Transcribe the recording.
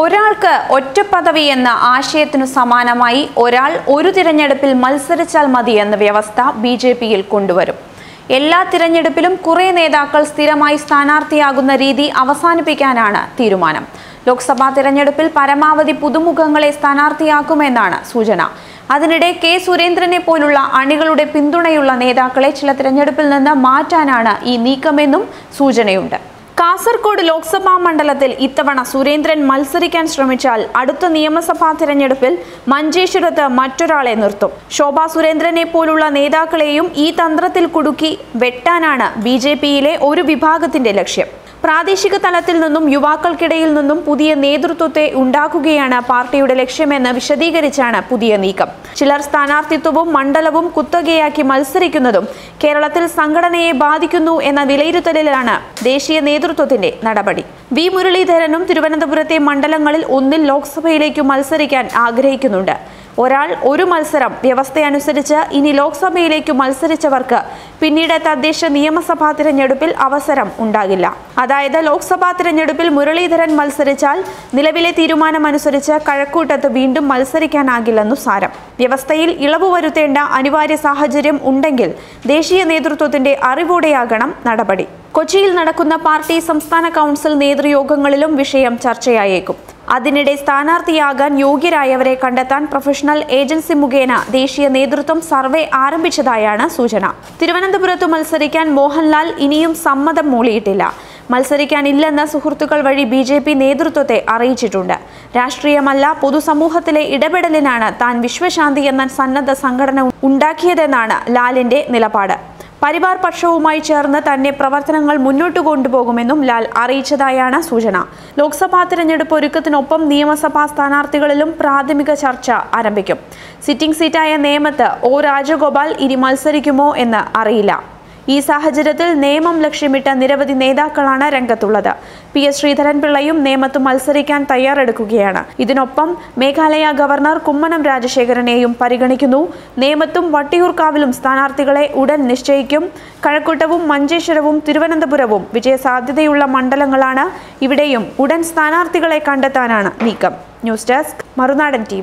ഒരാൾക്ക് ഒറ്റപ്പദവി എന്ന ആശയത്തിനു സമാനമായി ഒരാൾ ഒരു തിരഞ്ഞെടുപ്പിൽ മത്സരിച്ചാൽ മതി എന്ന വ്യവസ്ഥ ബി ജെ പിയിൽ കൊണ്ടുവരും. എല്ലാ തിരഞ്ഞെടുപ്പിലും കുറെ നേതാക്കൾ സ്ഥിരമായി സ്ഥാനാർത്ഥിയാകുന്ന രീതി അവസാനിപ്പിക്കാനാണ് തീരുമാനം. ലോക്സഭാ തിരഞ്ഞെടുപ്പിൽ പരമാവധി പുതുമുഖങ്ങളെ സ്ഥാനാർത്ഥിയാക്കുമെന്നാണ് സൂചന. അതിനിടെ കെ സുരേന്ദ്രനെ പോലുള്ള അണികളുടെ പിന്തുണയുള്ള നേതാക്കളെ ചില തിരഞ്ഞെടുപ്പിൽ നിന്ന് മാറ്റാനാണ് ഈ നീക്കമെന്നും സൂചനയുണ്ട്. കാസർഗോഡ് ലോക്സഭാ മണ്ഡലത്തിൽ ഇത്തവണ സുരേന്ദ്രൻ മത്സരിക്കാൻ ശ്രമിച്ചാൽ അടുത്ത നിയമസഭാ തിരഞ്ഞെടുപ്പിൽ മഞ്ചേശ്വരത്ത് മറ്റൊരാളെ നിർത്തും. ശോഭാ സുരേന്ദ്രനെ പോലുള്ള നേതാക്കളെയും ഈ തന്ത്രത്തിൽ കുടുക്കി വെട്ടാനാണ് ബി ഒരു വിഭാഗത്തിന്റെ ലക്ഷ്യം. പ്രാദേശിക തലത്തിൽ നിന്നും യുവാക്കൾക്കിടയിൽ നിന്നും പുതിയ നേതൃത്വത്തെ ഉണ്ടാക്കുകയാണ് പാർട്ടിയുടെ ലക്ഷ്യമെന്ന് വിശദീകരിച്ചാണ് പുതിയ നീക്കം. ചിലർ സ്ഥാനാർത്ഥിത്വവും മണ്ഡലവും കുത്തകയാക്കി മത്സരിക്കുന്നതും കേരളത്തിൽ സംഘടനയെ ബാധിക്കുന്നു എന്ന വിലയിരുത്തലിലാണ് ദേശീയ നേതൃത്വത്തിന്റെ നടപടി. വി. മുരളീധരനും തിരുവനന്തപുരത്തെ മണ്ഡലങ്ങളിൽ ഒന്നിൽ ലോക്സഭയിലേക്ക് മത്സരിക്കാൻ ആഗ്രഹിക്കുന്നുണ്ട്. ഒരാൾ ഒരു മത്സരം വ്യവസ്ഥയനുസരിച്ച് ഇനി ലോക്സഭയിലേക്ക് മത്സരിച്ചവർക്ക് പിന്നീട് തദ്ദേശ നിയമസഭാ തിരഞ്ഞെടുപ്പിൽ അവസരം ഉണ്ടാകില്ല. അതായത് ലോക്സഭാ തിരഞ്ഞെടുപ്പിൽ മുരളീധരൻ മത്സരിച്ചാൽ നിലവിലെ തീരുമാനമനുസരിച്ച് കഴക്കൂട്ടത്ത് വീണ്ടും മത്സരിക്കാനാകില്ലെന്നു സാരം. വ്യവസ്ഥയിൽ ഇളവ് വരുത്തേണ്ട അനിവാര്യ സാഹചര്യം ഉണ്ടെങ്കിൽ ദേശീയ നേതൃത്വത്തിന്റെ അറിവോടെയാകണം നടപടി. കൊച്ചിയിൽ നടക്കുന്ന പാർട്ടി സംസ്ഥാന കൗൺസിൽ നേതൃയോഗങ്ങളിലും വിഷയം ചർച്ചയായേക്കും. അതിനിടെ സ്ഥാനാർത്ഥിയാകാൻ യോഗ്യരായവരെ കണ്ടെത്താൻ പ്രൊഫഷണൽ ഏജൻസി മുഖേന ദേശീയ നേതൃത്വം സർവേ ആരംഭിച്ചതായാണ് സൂചന. തിരുവനന്തപുരത്ത് മത്സരിക്കാൻ മോഹൻലാൽ ഇനിയും സമ്മതം മൂളിയിട്ടില്ല. മത്സരിക്കാനില്ലെന്ന് സുഹൃത്തുക്കൾ വഴി ബി ജെ പി നേതൃത്വത്തെ അറിയിച്ചിട്ടുണ്ട്. രാഷ്ട്രീയമല്ല പൊതുസമൂഹത്തിലെ ഇടപെടലിനാണ് താൻ വിശ്വശാന്തി എന്ന സന്നദ്ധ സംഘടന ഉണ്ടാക്കിയതെന്നാണ് ലാലിന്റെ നിലപാട്. പരിവാർ പക്ഷവുമായി ചേർന്ന് തന്നെ പ്രവർത്തനങ്ങൾ മുന്നോട്ട് കൊണ്ടുപോകുമെന്നും ലാൽ അറിയിച്ചതായാണ് സൂചന. ലോക്സഭാ തിരഞ്ഞെടുപ്പ് ഒരുക്കത്തിനൊപ്പം നിയമസഭാ സ്ഥാനാർത്ഥികളിലും പ്രാഥമിക ചർച്ച ആരംഭിക്കും. സിറ്റിംഗ് സീറ്റായ നേമത്ത് ഒ രാജഗോപാൽ ഇനി മത്സരിക്കുമോ എന്ന് അറിയില്ല. ഈ സാഹചര്യത്തിൽ നിയമം ലക്ഷ്യമിട്ട നിരവധി നേതാക്കളാണ് രംഗത്തുള്ളത്. പി എസ് ശ്രീധരൻപിള്ളയും നിയമത്ത് മത്സരിക്കാൻ തയ്യാറെടുക്കുകയാണ്. ഇതിനൊപ്പം മേഘാലയ ഗവർണർ കുമ്മനം രാജശേഖരനെയും പരിഗണിക്കുന്നു. നേമത്തും വട്ടിയൂർക്കാവിലും സ്ഥാനാർത്ഥികളെ ഉടൻ നിശ്ചയിക്കും. കഴക്കൂട്ടവും മഞ്ചേശ്വരവും തിരുവനന്തപുരവും വിജയസാധ്യതയുള്ള മണ്ഡലങ്ങളാണ് ഇവിടെയും ഉടൻ സ്ഥാനാർത്ഥികളെ കണ്ടെത്താനാണ് നീക്കം. ന്യൂസ് ഡെസ്ക് മറുനാടൻ ടി